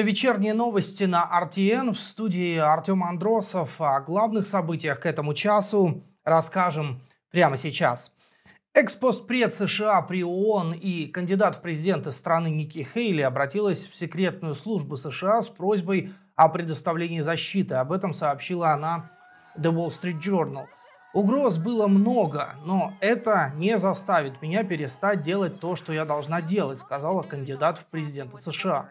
Это вечерние новости на RTN. В студии Артем Андросов. О главных событиях к этому часу расскажем прямо сейчас. Экспостпред США при ООН и кандидат в президенты страны Ники Хейли обратилась в секретную службу США с просьбой о предоставлении защиты. Об этом сообщила она The Wall Street Journal. Угроз было много, но это не заставит меня перестать делать то, что я должна делать, сказала кандидат в президенты США.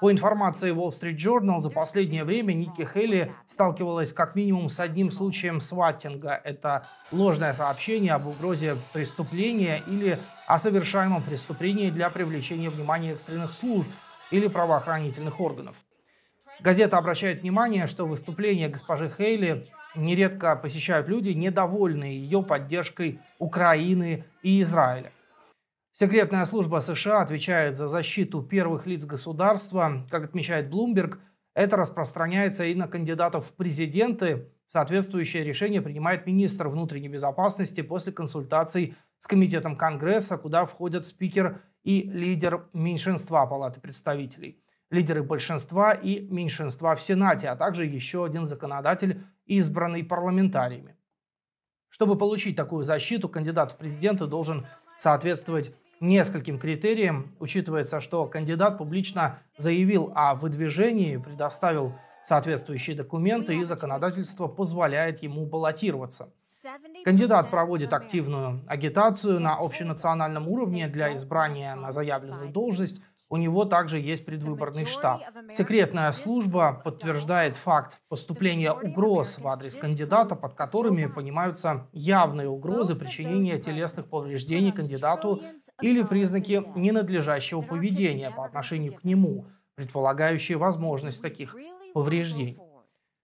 По информации Wall Street Journal, за последнее время Ники Хелли сталкивалась как минимум с одним случаем сваттинга. Это ложное сообщение об угрозе преступления или о совершаемом преступлении для привлечения внимания экстренных служб или правоохранительных органов. Газета обращает внимание, что выступления госпожи Хейли нередко посещают люди, недовольные ее поддержкой Украины и Израиля. Секретная служба США отвечает за защиту первых лиц государства. Как отмечает Bloomberg, это распространяется и на кандидатов в президенты. Соответствующее решение принимает министр внутренней безопасности после консультаций с Комитетом Конгресса, куда входят спикер и лидер меньшинства Палаты представителей, лидеры большинства и меньшинства в Сенате, а также еще один законодатель, избранный парламентариями. Чтобы получить такую защиту, кандидат в президенты должен соответствовать нескольким критериям. Учитывается, что кандидат публично заявил о выдвижении, предоставил соответствующие документы, и законодательство позволяет ему баллотироваться. Кандидат проводит активную агитацию на общенациональном уровне для избрания на заявленную должность. У него также есть предвыборный штаб. Секретная служба подтверждает факт поступления угроз в адрес кандидата, под которыми понимаются явные угрозы причинения телесных повреждений кандидату или признаки ненадлежащего поведения по отношению к нему, предполагающие возможность таких повреждений.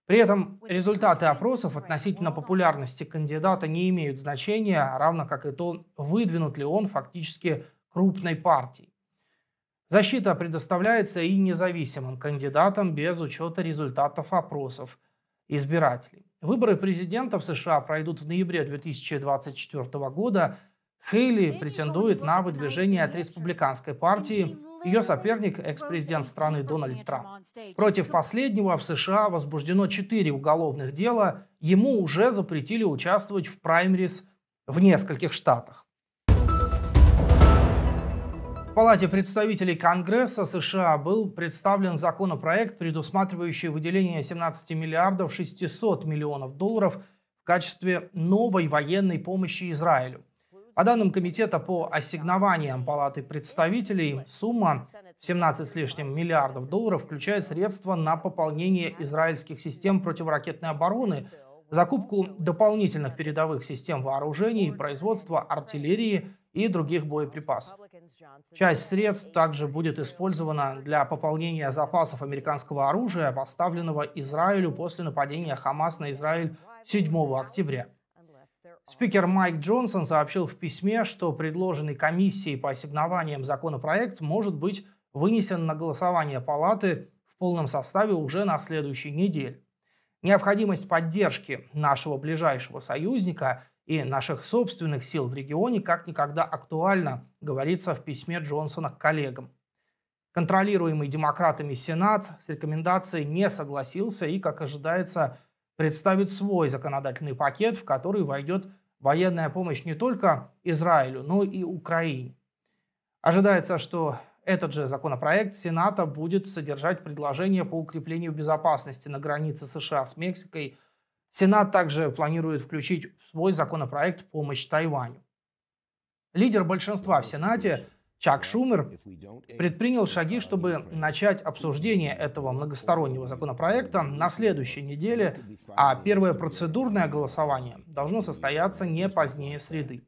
При этом результаты опросов относительно популярности кандидата не имеют значения, равно как и то, выдвинут ли он фактически крупной партией. Защита предоставляется и независимым кандидатам без учета результатов опросов избирателей. Выборы президента в США пройдут в ноябре 2024 года, Хейли претендует на выдвижение от республиканской партии. Ее соперник – экс-президент страны Дональд Трамп. Против последнего в США возбуждено четыре уголовных дела. Ему уже запретили участвовать в праймерис в нескольких штатах. В Палате представителей Конгресса США был представлен законопроект, предусматривающий выделение 17 миллиардов 600 миллионов долларов в качестве новой военной помощи Израилю. По данным Комитета по ассигнованиям Палаты представителей, сумма 17 с лишним миллиардов долларов включает средства на пополнение израильских систем противоракетной обороны, закупку дополнительных передовых систем вооружений, производство артиллерии и других боеприпасов. Часть средств также будет использована для пополнения запасов американского оружия, поставленного Израилю после нападения Хамас на Израиль 7 октября. Спикер Майк Джонсон сообщил в письме, что предложенный комиссией по ассигнованиям законопроект может быть вынесен на голосование Палаты в полном составе уже на следующей неделе. Необходимость поддержки нашего ближайшего союзника и наших собственных сил в регионе как никогда актуальна, говорится в письме Джонсона к коллегам. Контролируемый демократами Сенат с рекомендацией не согласился и, как ожидается, представит свой законодательный пакет, в который войдет военная помощь не только Израилю, но и Украине. Ожидается, что этот же законопроект Сената будет содержать предложение по укреплению безопасности на границе США с Мексикой. Сенат также планирует включить в свой законопроект помощь Тайваню. Лидер большинства в Сенате Чак Шумер предпринял шаги, чтобы начать обсуждение этого многостороннего законопроекта на следующей неделе, а первое процедурное голосование должно состояться не позднее среды.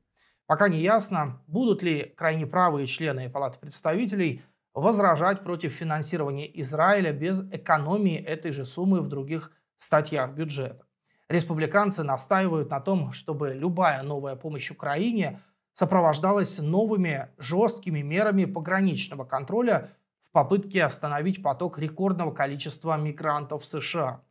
Пока не ясно, будут ли крайне правые члены Палаты представителей возражать против финансирования Израиля без экономии этой же суммы в других статьях бюджета. Республиканцы настаивают на том, чтобы любая новая помощь Украине – сопровождалась новыми жесткими мерами пограничного контроля в попытке остановить поток рекордного количества мигрантов в США.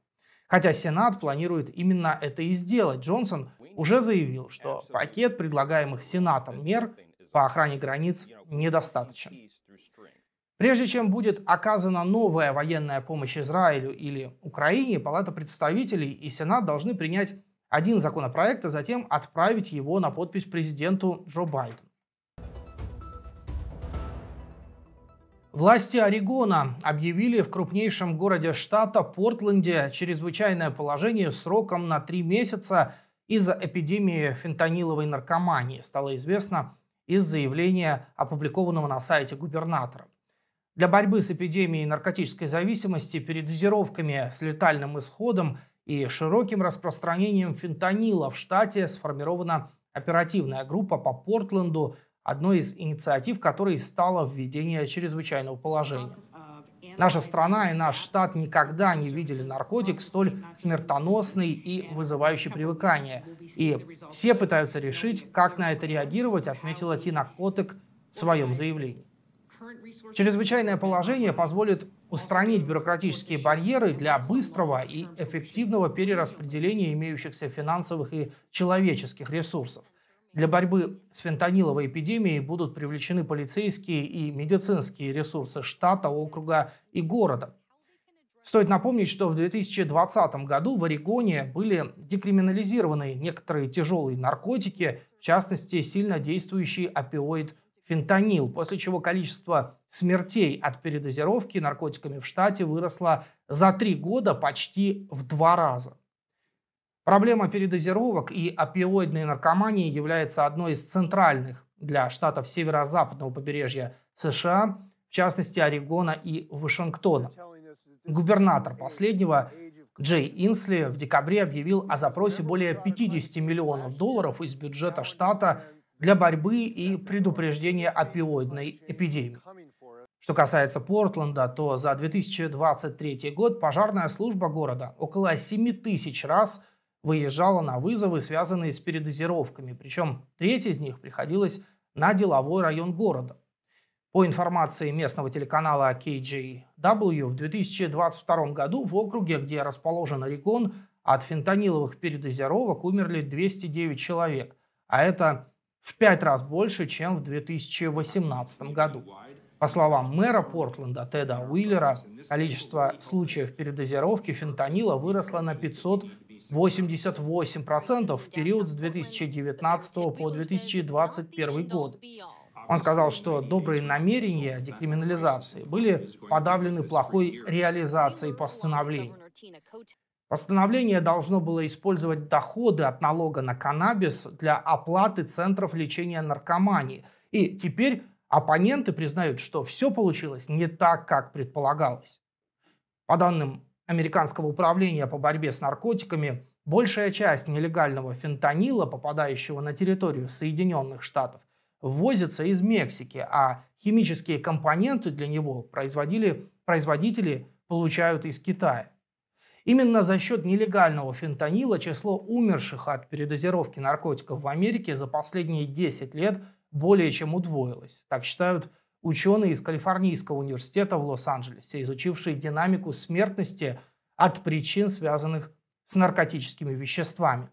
Хотя Сенат планирует именно это и сделать, Джонсон уже заявил, что пакет предлагаемых Сенатом мер по охране границ недостаточен. Прежде чем будет оказана новая военная помощь Израилю или Украине, Палата представителей и Сенат должны принять один законопроект, а затем отправить его на подпись президенту Джо Байдену. Власти Орегона объявили в крупнейшем городе штата Портленде чрезвычайное положение сроком на три месяца из-за эпидемии фентаниловой наркомании, стало известно из заявления, опубликованного на сайте губернатора. Для борьбы с эпидемией наркотической зависимости, передозировками с летальным исходом и широким распространением фентанила в штате сформирована оперативная группа по Портленду, одной из инициатив которой стало введение чрезвычайного положения. Наша страна и наш штат никогда не видели наркотик столь смертоносный и вызывающий привыкание. И все пытаются решить, как на это реагировать, отметила Тина Котек в своем заявлении. Чрезвычайное положение позволит устранить бюрократические барьеры для быстрого и эффективного перераспределения имеющихся финансовых и человеческих ресурсов. Для борьбы с фентаниловой эпидемией будут привлечены полицейские и медицинские ресурсы штата, округа и города. Стоит напомнить, что в 2020 году в Орегоне были декриминализированы некоторые тяжелые наркотики, в частности, сильно действующий опиоид фентанил, после чего количество смертей от передозировки наркотиками в штате выросло за три года почти в два раза. Проблема передозировок и опиоидной наркомании является одной из центральных для штатов северо-западного побережья США, в частности Орегона и Вашингтона. Губернатор последнего Джей Инсли в декабре объявил о запросе более 50 миллионов долларов из бюджета штата для борьбы и предупреждения опиоидной эпидемии. Что касается Портленда, то за 2023 год пожарная служба города около 7 тысяч раз выезжала на вызовы, связанные с передозировками, причем треть из них приходилась на деловой район города. По информации местного телеканала KJW, в 2022 году в округе, где расположен Орегон, от фентаниловых передозировок умерли 209 человек, а это в пять раз больше, чем в 2018 году. По словам мэра Портленда Теда Уиллера, количество случаев передозировки фентанила выросло на 588% в период с 2019 по 2021 год. Он сказал, что добрые намерения декриминализации были подавлены плохой реализацией постановления. Постановление должно было использовать доходы от налога на каннабис для оплаты центров лечения наркомании. И теперь оппоненты признают, что все получилось не так, как предполагалось. По данным Американского управления по борьбе с наркотиками, большая часть нелегального фентанила, попадающего на территорию Соединенных Штатов, ввозится из Мексики, а химические компоненты для него производили, производители получают из Китая. Именно за счет нелегального фентанила число умерших от передозировки наркотиков в Америке за последние 10 лет более чем удвоилось. Так считают ученые из Калифорнийского университета в Лос-Анджелесе, изучившие динамику смертности от причин, связанных с наркотическими веществами.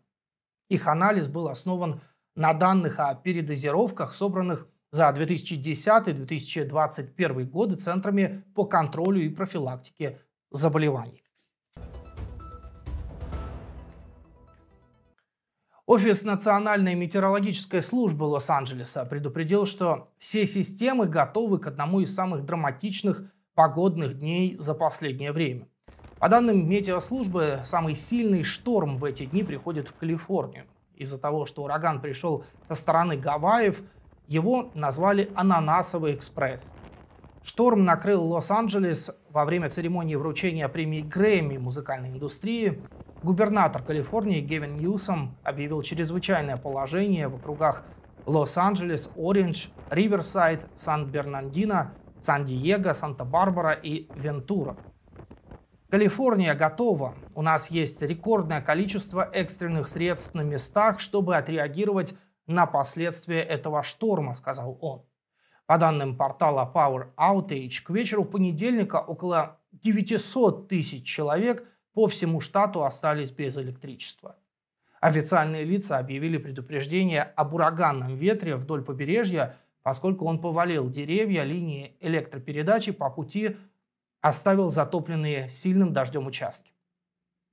Их анализ был основан на данных о передозировках, собранных за 2010-2021 годы Центрами по контролю и профилактике заболеваний. Офис Национальной метеорологической службы Лос-Анджелеса предупредил, что все системы готовы к одному из самых драматичных погодных дней за последнее время. По данным метеослужбы, самый сильный шторм в эти дни приходит в Калифорнию. Из-за того, что ураган пришел со стороны Гавайев, его назвали «Ананасовый экспресс». Шторм накрыл Лос-Анджелес во время церемонии вручения премии Грэмми музыкальной индустрии. Губернатор Калифорнии Гевин Ньюсом объявил чрезвычайное положение в округах Лос-Анджелес, Ориндж, Риверсайд, Сан-Бернандино, Сан-Диего, Санта-Барбара и Вентура. Калифорния готова. У нас есть рекордное количество экстренных средств на местах, чтобы отреагировать на последствия этого шторма, сказал он. По данным портала Power Outage, к вечеру понедельника около 900 тысяч человек по всему штату остались без электричества. Официальные лица объявили предупреждение об ураганном ветре вдоль побережья, поскольку он повалил деревья, линии электропередачи по пути оставил затопленные сильным дождем участки.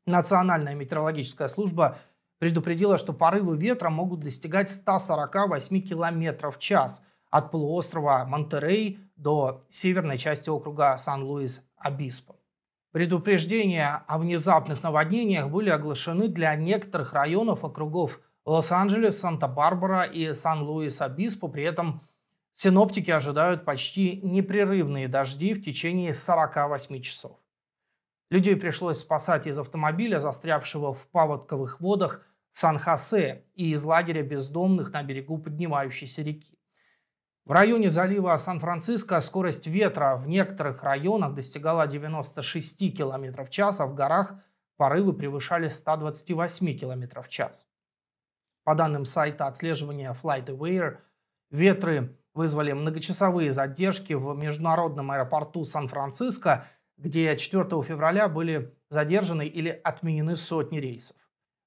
Национальная метеорологическая служба предупредила, что порывы ветра могут достигать 148 км в час от полуострова Монтерей до северной части округа Сан-Луис-Обиспо. Предупреждения о внезапных наводнениях были оглашены для некоторых районов округов Лос-Анджелес, Санта-Барбара и Сан-Луис-Обиспо. При этом синоптики ожидают почти непрерывные дожди в течение 48 часов. Людей пришлось спасать из автомобиля, застрявшего в паводковых водах Сан-Хосе и из лагеря бездомных на берегу поднимающейся реки. В районе залива Сан-Франциско скорость ветра в некоторых районах достигала 96 км в час, а в горах порывы превышали 128 км в час. По данным сайта отслеживания FlightAware, ветры вызвали многочасовые задержки в международном аэропорту Сан-Франциско, где 4 февраля были задержаны или отменены сотни рейсов.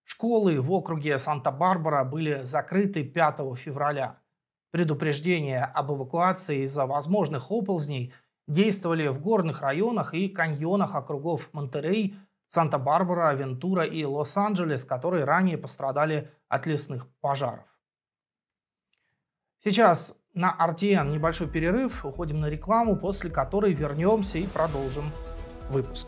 Школы в округе Санта-Барбара были закрыты 5 февраля. Предупреждения об эвакуации из-за возможных оползней действовали в горных районах и каньонах округов Монтерей, Санта-Барбара, Вентура и Лос-Анджелес, которые ранее пострадали от лесных пожаров. Сейчас на RTN небольшой перерыв, уходим на рекламу, после которой вернемся и продолжим выпуск.